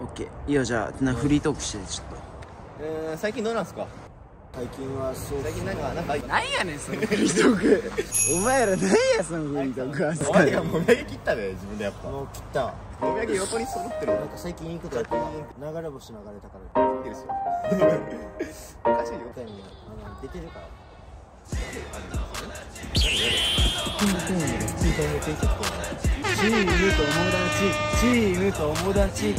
オッケーいいよじゃあなフリートークしてちょっと。えー、最近どうなんすか？最近はそう最近なんかなんかなんやねんその。フリートークお前らなんやそのフリートークは。お前がもみあげ切ったね自分でやっぱ。もう切った。もみあげ横に揃ってるなんか最近いいことやった流れ星流れたから。いいですよ。おかしいよみたいにあの出てるからチーム友達チーム友達。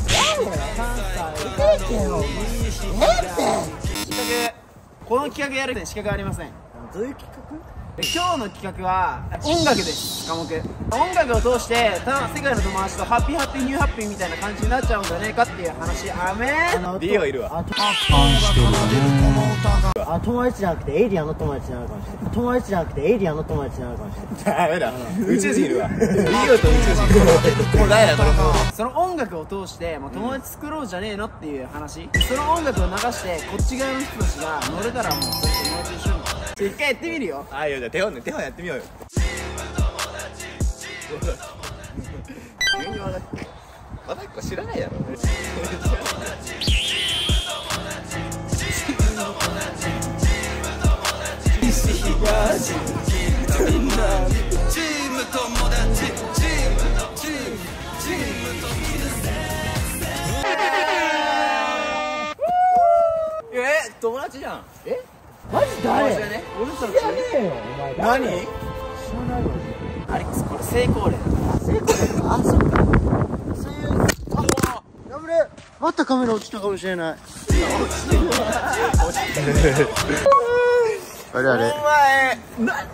この企画やるで資格ありません。どういう企で今日の企画は音楽です。科目音楽を通してた世界の友達とハッピーハッピーニューハッピーみたいな感じになっちゃうんじゃねえかっていう話。あめ画リオいるわ。あ友達じゃなくてエイリアンの友達になるかもしれない。友達じゃなくてエイリアンの友達になるかもしれない。ダメだ。宇宙人いるわ。リオと宇宙人もうダメだこれもうその音楽を通してもう友達作ろうじゃねえのっていう話。その音楽を流してこっち側の人たちが乗れたらもう一回やってみるよ。あいいよじゃあ手本ね。手本やってみようよ。急に和田っ子和田っ子知らないやろ。え友達じゃん。え？マジ誰？俺たち？知らねえよお前。何？知らないわアレックスこれ成功例。成功だあそっか。そういう。あやぶれまたカメラ落ちたかもしれない。あれあれ。お前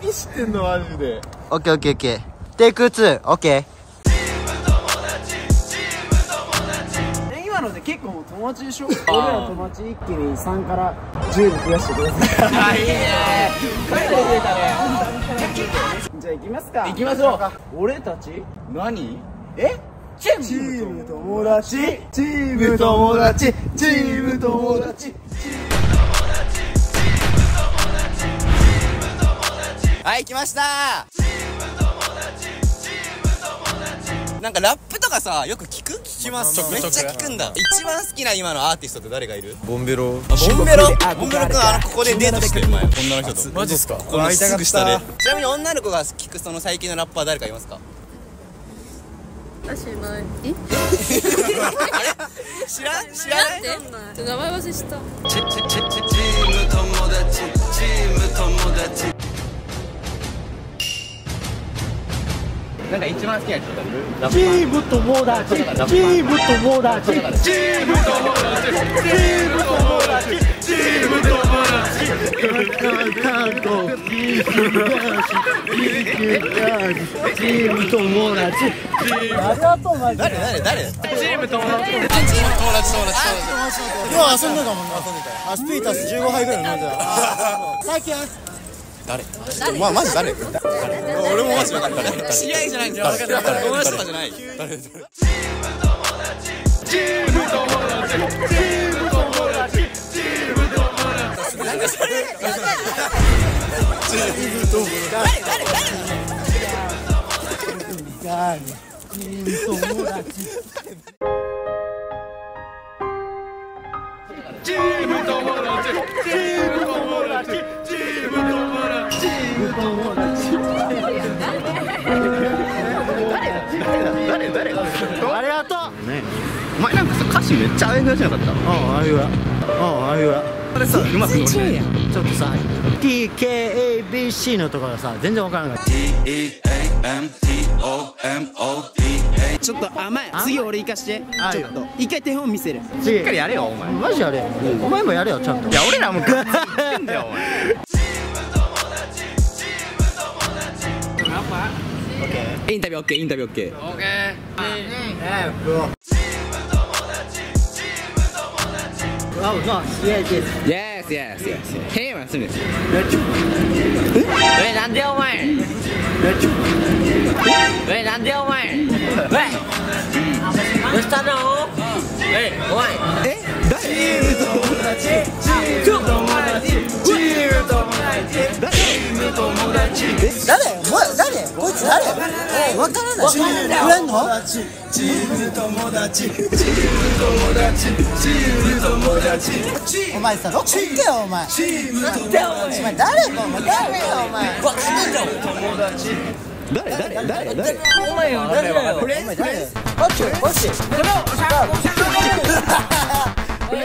何してんのマジで？オッケーオッケーオッケー。テイク2オッケえ結構もう友達でしょ？俺ら友達一気に3から10に増やしてください。あいいね。帰ってくれたね。じゃあ行きますか。行きましょう。俺たち何？え？チーム友達。チーム友達。チーム友達。はい来ました。なんかラップとかさよく聞く？聞きますめっちゃ聞くんだ。一番好きな今のアーティストって誰がいる？ボンベロ。あボンベロ？ボンベロ君あのここでデートしてる？前女の人と。マジっすかこのすぐ下で。ちなみに女の子が聞くその最近のラッパー誰かいますか？私のえ？知らん？知らない名前忘れしたなんか一番好きな人いるラッパチーム友達チーム友達チーム友達ありがとうマジで誰誰誰チーム友達あチーム友達友達友達今日遊んでたもんなあスピータス15杯ぐらい飲んでた最近誰？まあマジ誰？俺もマジ分かんない知り合いじゃないんだよ。分かんない友達とかじゃない。誰？誰？なんかそれ友達。誰誰ありがとう。お前なんかさ歌詞めっちゃあやふやじゃなかったああいうわうんああいうわあれさうまく乗れないちょっとさ TKABC のところさ全然わからなかったちょっと甘い次俺行かしてちょっと一回手本見せるしっかりやれよお前マジやれよお前もやれよちゃんとや俺らもグッて言ってんだよお前インタビュー OK インタビュー OK あまあ試合です Yes yes yes 平和するんです喂，难掉麦。喂，难掉麦。喂，我是大头。喂，喂。え誰？就懂了，就懂誰？お前誰？こいつ誰？わからないくれんのお前さどこ行けよお前お前誰？かお前誰？よお前誰？誰？誰？誰？お前よ誰？だよお前誰？よこっちこっち俺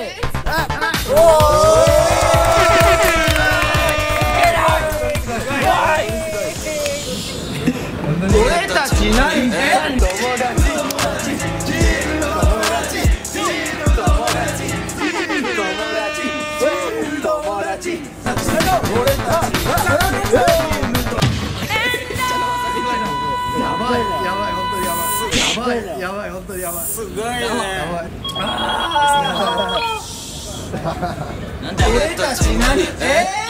俺たち何え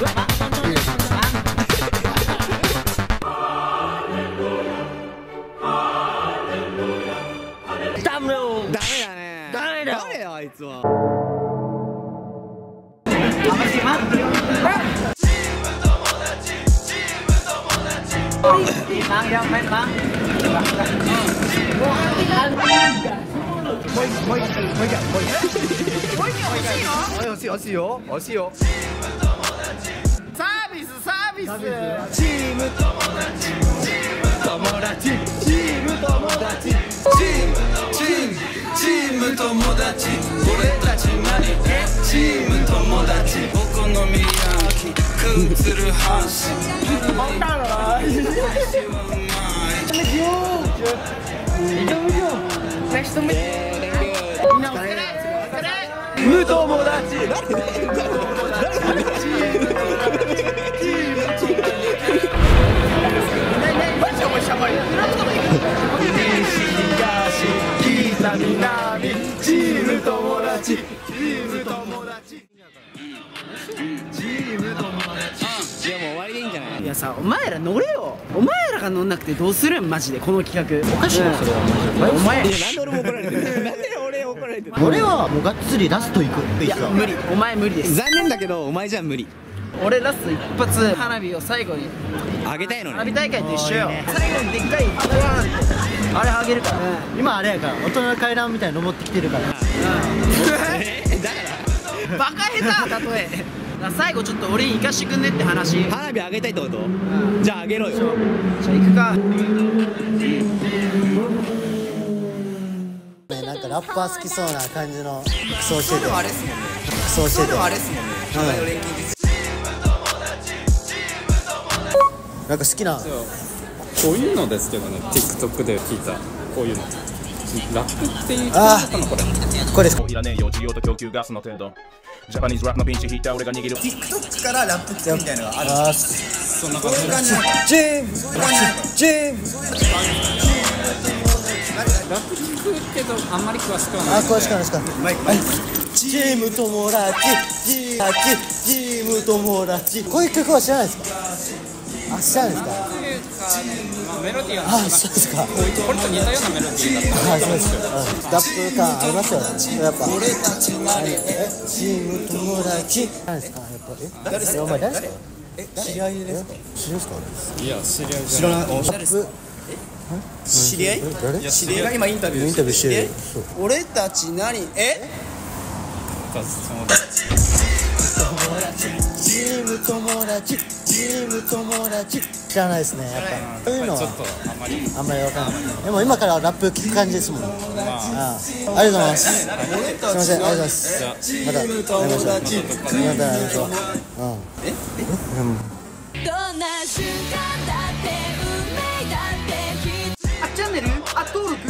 ダだよ。誰よあいつは。惜しい惜しいよ。惜しいよ。サービスサービス。チーム友達。友達チーム友達。チームチームチーム友達俺たち何チーム友達お好み焼き食うつるはし無友達友達。チーム友達。チーム友達。いやもう終わりでいいん。じゃないいやさお前ら乗れよ。お前らが乗んなくてどうするん？マジで。この企画。おかしいな。それはお前。なんで俺も怒られてるなんで俺怒られてる俺はもうがっつりラスト行くいや無理お前無理です残念だけどお前じゃ無理俺ラスト一発花火を最後にあげたいのに花火大会と一緒よ最後にでっかいあれあげるから。今あれやから大人の階段みたいに登ってきてるから。えだからバカ下手例え。最後ちょっと俺に行かしてくんねって話。じゃ花火あげたいってこと？じゃああげろよ。あ行くか。ねなんかラッパー好きそうな感じの服装してて服装しててあれっすもんねなんか好きな。こういうのですけどね。TikTok で聞いた。こういうの。ラップっていうあったのこれこれです。いらねえよ需要と供給ガスの程度ジャパニーズラップのピン。チヒッター俺が握る TikTok からラップってみたいなのがあるあーそんな感じジームジームラップ聞くけどあんまり詳しくはないあ詳しくないですかはいチーム友達チームチーム友達こういう曲は知らないですかあ知らないですか？まあ、メロディーはあそうですかこれと似たようなメロディーだったはい、そうです。うんラップ感ありますよね。やっぱ。俺たちえ、チーム友達。誰ですか、やっぱ。え、誰ですか？お前誰ですか？え、知り合いですか？知り合いですか？いや知り合い知らないラップ？知り合い？誰？知り合いが今インタビューインタビューしてる。俺たち何？え？チーム友達。チーム友達。知らないですねやっぱ。そういうのは。あんまり。あんまりわかんない。でも今からラップ聞く感じですもん、あ、あありがとうございます。すいませんありがとうございます。また会いましょうまた会いましょう。え？えどんな瞬間だって運命だって。あチャンネル？あ登録？